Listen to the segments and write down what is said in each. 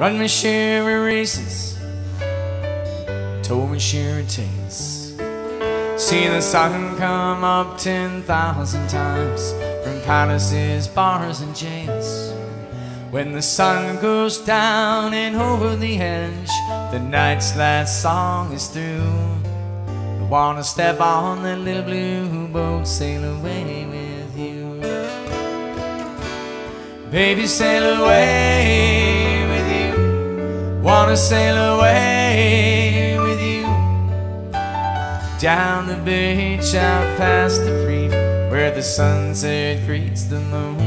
Run share of races, told my share of tales. Seen the sun come up ten thousand times from palaces, bars, and jails. When the sun goes down and over the edge, the night's last song is through. I wanna step on that little blue boat, sail away with you. Baby, sail away. Wanna sail away with you. Down the beach, out past the reef, where the sunset greets the moon.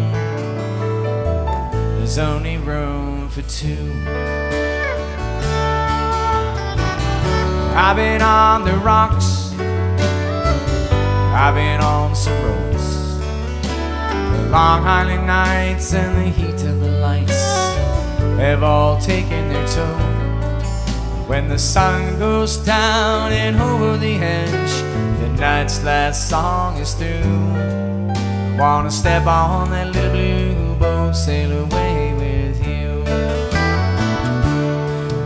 There's only room for two. I've been on the rocks. I've been on some roads. The long island nights and the heat of the lights have all taken their toll. When the sun goes down and over the edge, the night's last song is through. Wanna step on that little blue boat, sail away with you.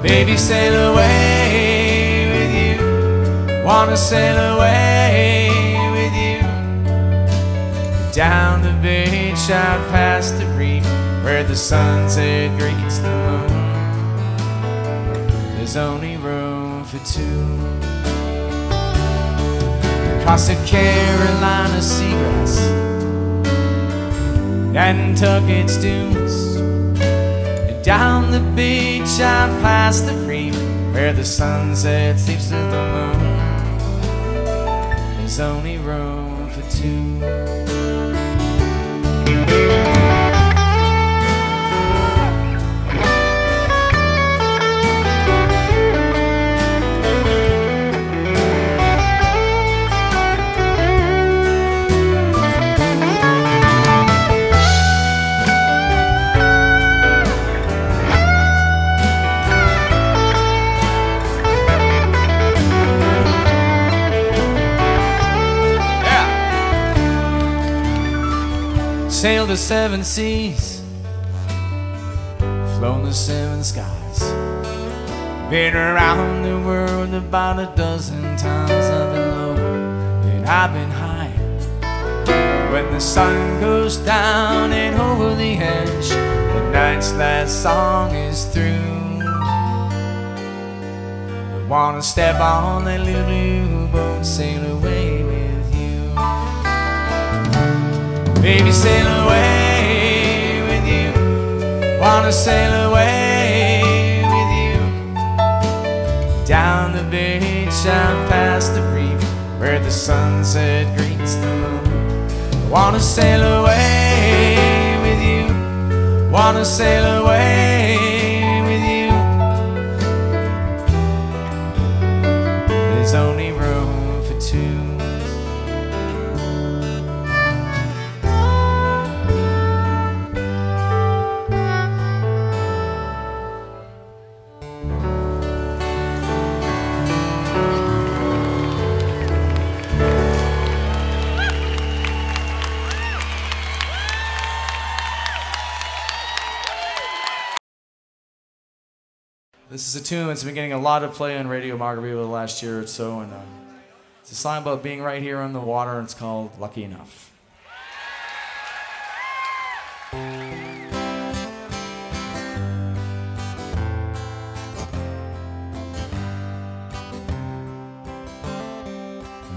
Baby, sail away with you. Wanna sail away with you. Down the beach, out past the reef, where the sunset greets the. There's only room for two. Across the Carolina seagrass, and Nantucket's dunes, and down the beach, out past the reef, where the sunset sleeps to the moon. There's only room for two. Sailed the seven seas, flown the seven skies. Been around the world about a dozen times. I've been low and I've been high. When the sun goes down and over the edge, the night's last song is through. I wanna step on that little blue boat, sail away Baby, sail away with you. Wanna sail away with you. Down the beach, out past the reef, where the sunset greets the moon. Wanna sail away with you. Wanna sail away This is a tune that's been getting a lot of play on Radio Margaritaville the last year or so, and uh, it's a song about being right here on the water, and it's called Lucky Enough.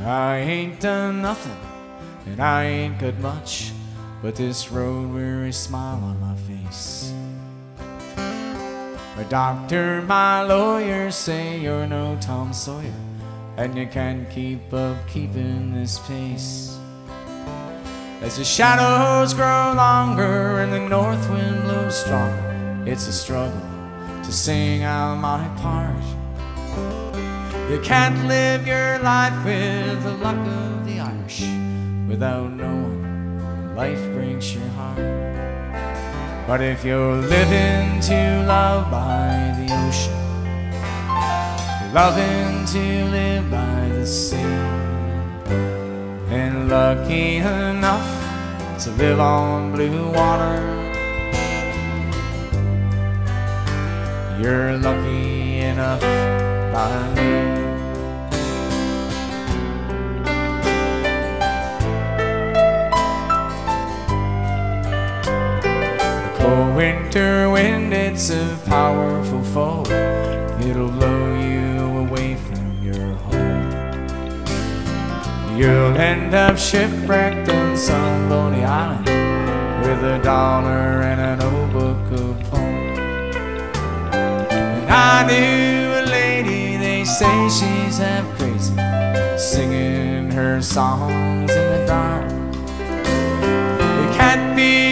I ain't done nothing, and I ain't got much, but this road weary smile on my face. My doctor, my lawyer say you're no Tom Sawyer, and you can't keep up keeping this pace. As the shadows grow longer and the north wind blows stronger, it's a struggle to sing out my part. You can't live your life with the luck of the Irish without knowing life breaks your heart. But if you're living to love by the ocean, loving to live by the sea, and lucky enough to live on blue water, You're lucky enough by me. Winter wind, it's a powerful foe. It'll blow you away from your home. You'll end up shipwrecked on some lonely island with a dollar and an old book of poems. And I knew a lady, they say she's half crazy, singing her songs in the dark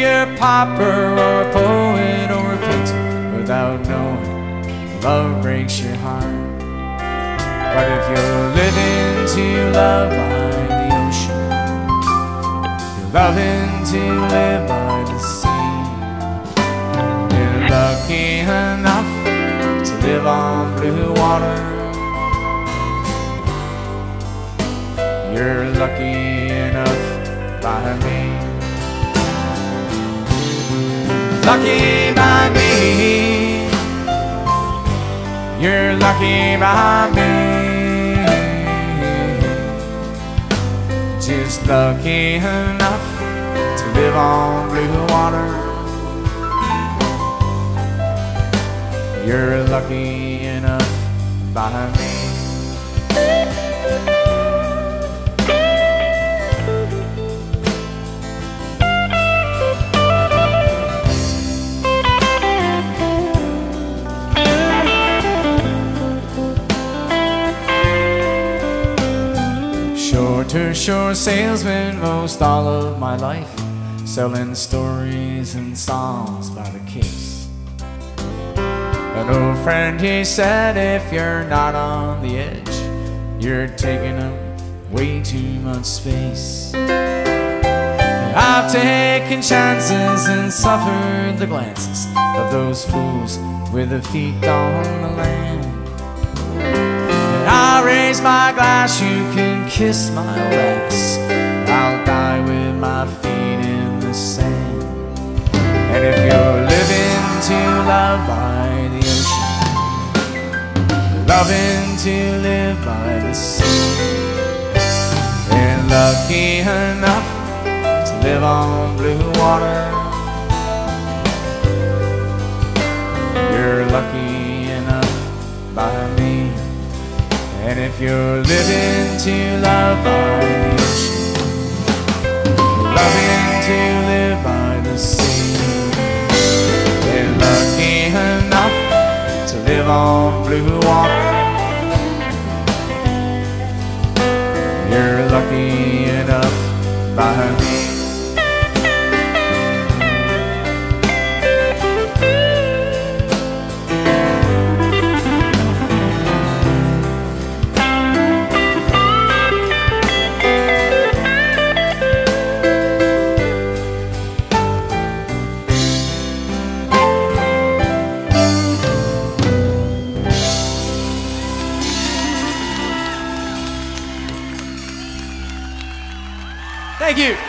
a pauper or a poet or a painter without knowing love breaks your heart. But if you're living to love by the ocean, you're loving to live by the sea. You're lucky enough to live on blue water. You're lucky enough by me lucky by me. You're lucky by me. Just lucky enough to live on blue water. You're lucky enough by me. To shore salesman most all of my life, selling stories and songs by the case. An old friend, he said, if you're not on the edge, you're taking up way too much space. I've taken chances and suffered the glances of those fools with their feet on the land. I'll raise my glass, you can kiss my ass. I'll die with my feet in the sand. And if you're living to love by the ocean, loving to live by the sea, and lucky enough to live on blue water, And if you're living to love by the loving to live Thank you.